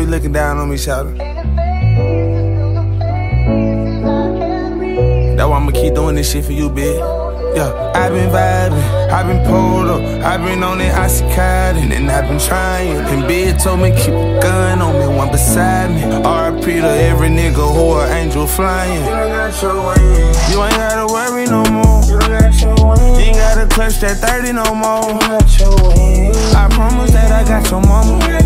you looking down on me, shouting. That's why I'ma keep doing this shit for you, bitch. Yeah, I've been vibing, I've been pulled up, I've been on that oxycontin, and I've been trying. And bitch told me keep a gun on me, one beside me. RP to every nigga who a angel flying. You ain't got your wings. You ain't gotta worry no more. You ain't got your you ain't gotta clutch that 30 no more. You got your. I promise that I got your mama.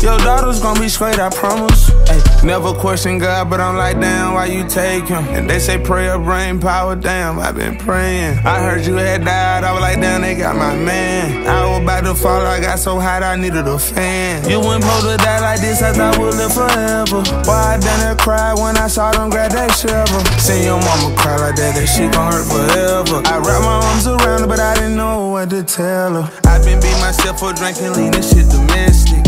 Your daughter's gonna be straight, I promise. Ay, never question God, but I'm like, damn, why you take him? And they say prayer brain power, damn, I've been praying. I heard you had died, I was like, damn, they got my man. I was about to fall, I got so hot, I needed a fan. You went supposed to die like this, I thought we'd live forever. Why I done that cry when I saw them grab that shovel? Seen your mama cry like that, that shit gon' hurt forever. I wrapped my arms around her, but I didn't know what to tell her. I've been beating myself for drinking lean, this shit domestic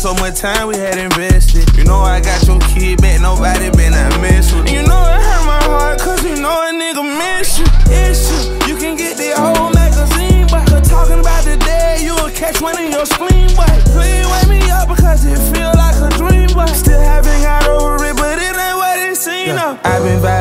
so much time we had invested. You know I got your kid back, nobody been I miss with. You know it hurt my heart, cause you know a nigga miss you. You, you can get the whole magazine, but talking about the day, you'll catch one in your spleen, but please wake me up because it feel like a dream, but still haven't got over it, but it ain't what it seems. Yeah, I've been vibing,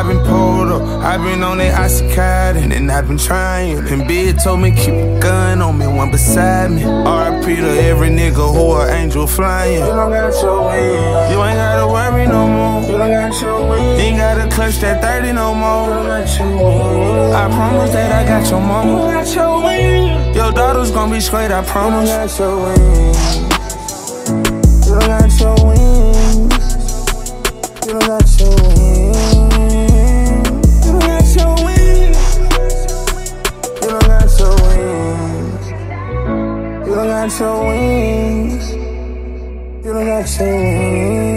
I've been pulled up, I've been on that oxycontin, and I've been trying. And Big told me keep a gun on me, one beside me. RP to every nigga who a angel flying. You don't got your wings. You ain't gotta worry no more. You don't got your wings. Ain't gotta clutch that 30 no more. You don't got your wings. I promise that I got your mama. You got your wings. Your daughter's gonna be straight, I promise. You got your wings. You don't got your wings. You don't got your wings. You don't got your wings.